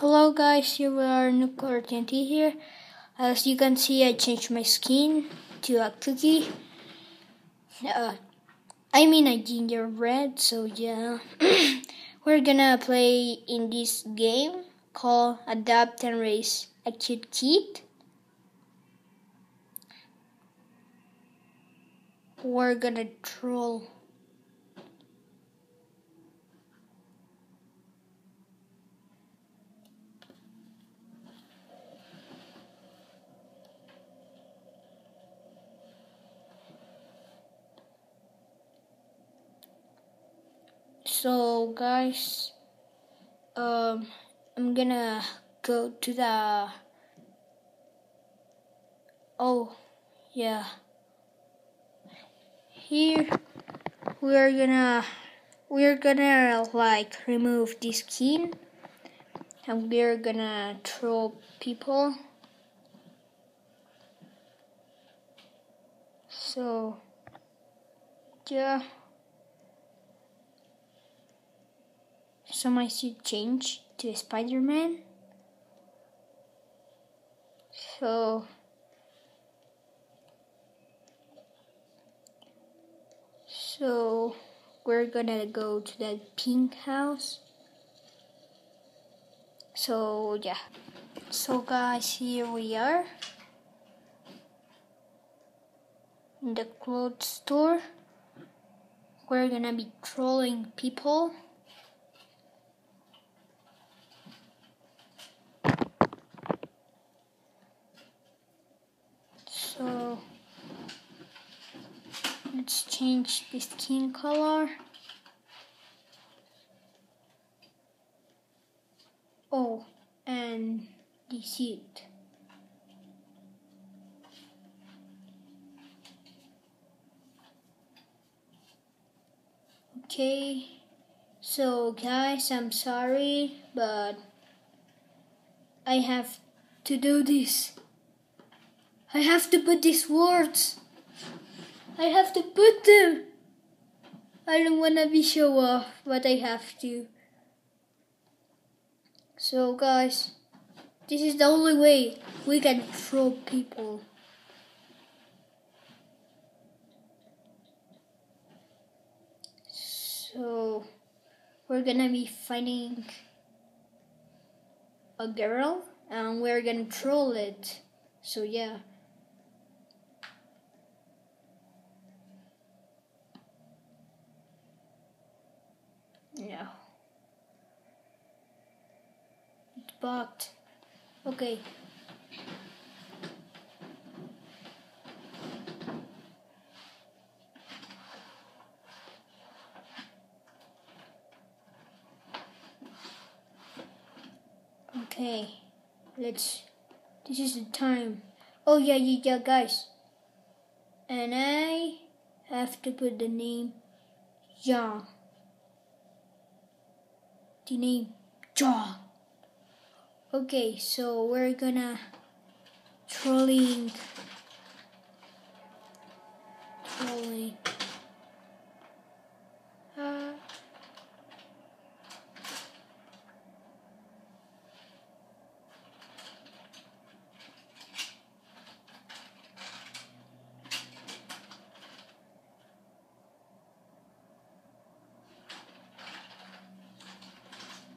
Hello guys, here we are Nuclear TNT here. As you can see, I changed my skin to a cookie. Uh, I mean a gingerbread, so yeah. We're gonna play in this game called Adopt and Raise a Cute Kid. We're gonna troll. Guys, um, I'm gonna go to the. Oh, yeah. Here, we're gonna we're gonna like remove this skin, and we're gonna throw people. So, yeah. So my suit changed to Spider-Man. So So we're gonna go to that pink house. So yeah. So guys, here we are in the clothes store. We're gonna be trolling people. So let's change the skin color. Oh, and the suit. Okay, so guys, I'm sorry, but I have to do this. I have to put these words. I have to put them. I don't want to be show off, but I have to. So guys, this is the only way we can troll people. So we're gonna be finding a girl and we're gonna troll it. So. Yeah. It's blocked. Okay. Okay. Let's this is the time. Oh yeah, yeah, yeah, guys. And I have to put the name John the name John. Okay, so we're gonna trolling trolling. Uh,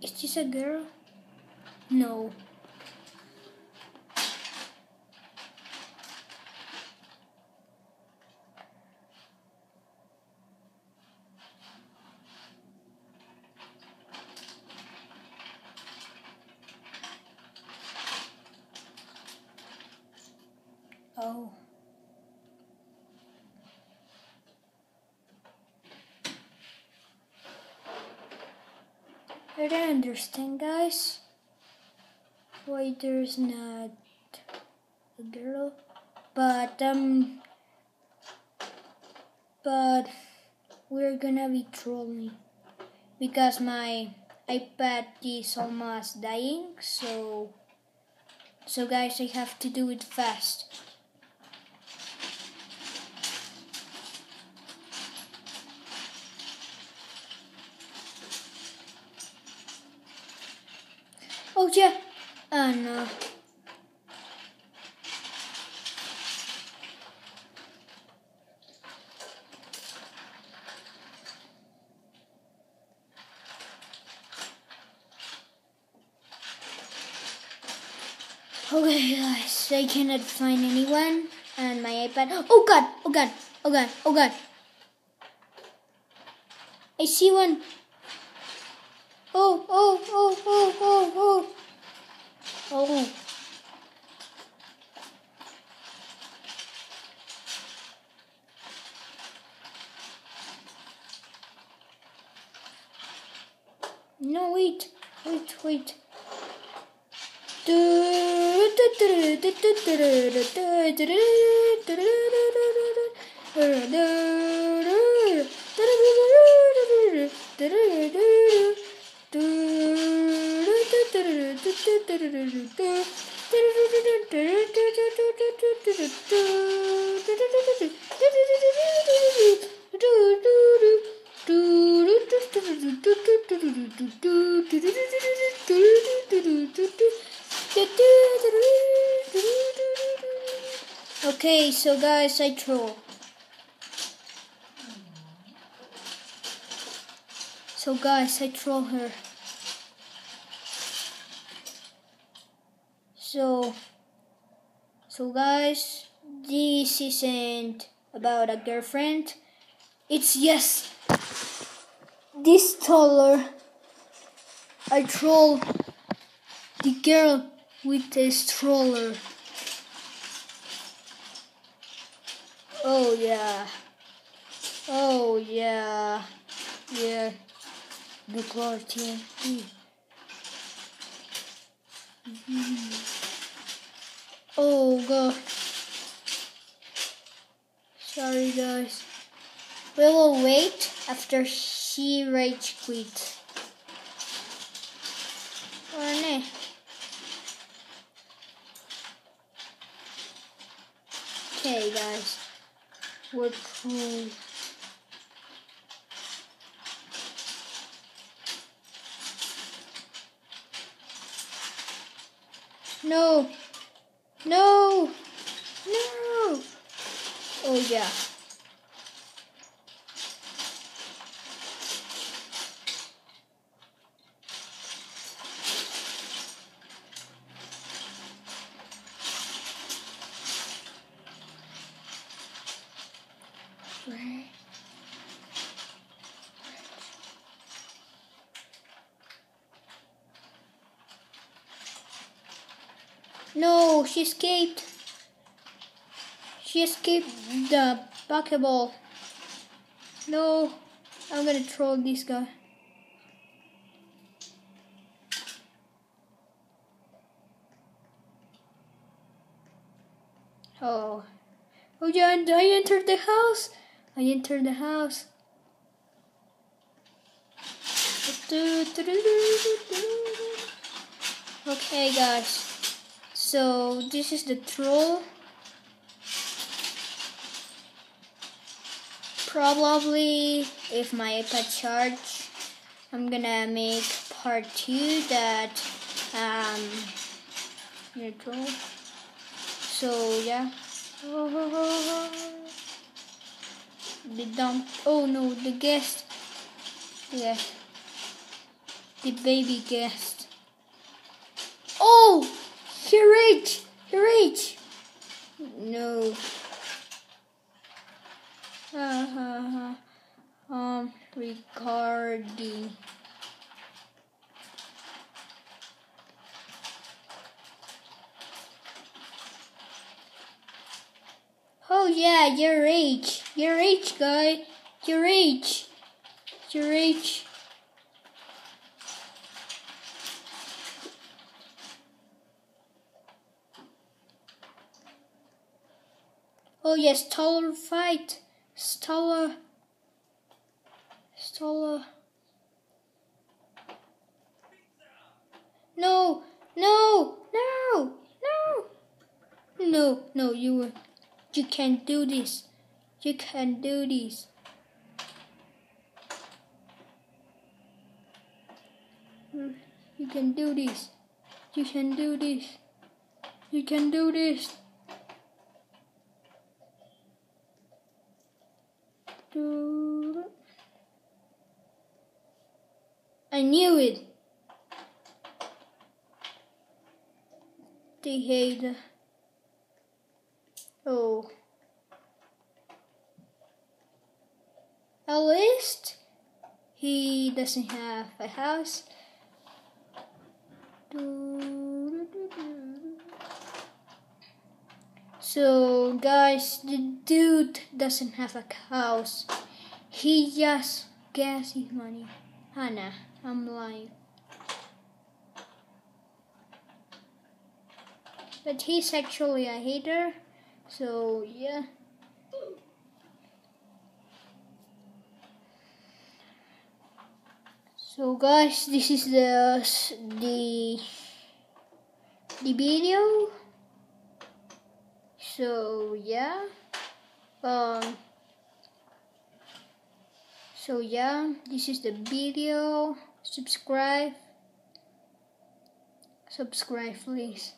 Is this a girl? No. Oh. I don't understand, guys. There's not a girl, but um, but we're gonna be trolling because my iPad is almost dying. So, so guys, I have to do it fast. Oh yeah. Oh no. Okay guys, I cannot find anyone on my iPad. Oh god, oh god, oh god, oh god. I see one. Oh, oh, oh, oh, oh, oh. Oh. No, wait, wait, wait. Okay, so guys, I troll. So guys, I troll her. So, so guys, this isn't about a girlfriend. It's yes, this taller. I troll the girl with the stroller. Oh yeah. Oh yeah. Yeah. The party. Mm-hmm. Oh god. Sorry guys. We will wait after she rage quit. Okay guys. We're cool. No. No. No. Oh yeah. No, she escaped. She escaped the Pokeball. No, I'm gonna troll this guy. Oh. Oh yeah, and I entered the house. I entered the house. Okay guys. So this is the troll. Probably if my iPad charge, I'm gonna make part two that um you troll. So yeah. The dump oh no the guest yeah the baby guest. Oh you're rich! You're rich! No. Ha ha ha. Um, recording. Oh yeah, you're rich. You're rich, guy. You're rich. You're rich. Oh yes, taller fight. Stalla. Stalla. No, no, no, no. No, no, you you can't do this. You can't do this. Mm, you can do this. You can do this. You can do this. I knew it. They hate. Oh. At least he doesn't have a house. So guys, the dude doesn't have a house. He just gets his money. Hannah, I'm lying. But he's actually a hater, so yeah. So guys, this is the the the video. So yeah. Um so yeah, this is the video. Subscribe. Subscribe please.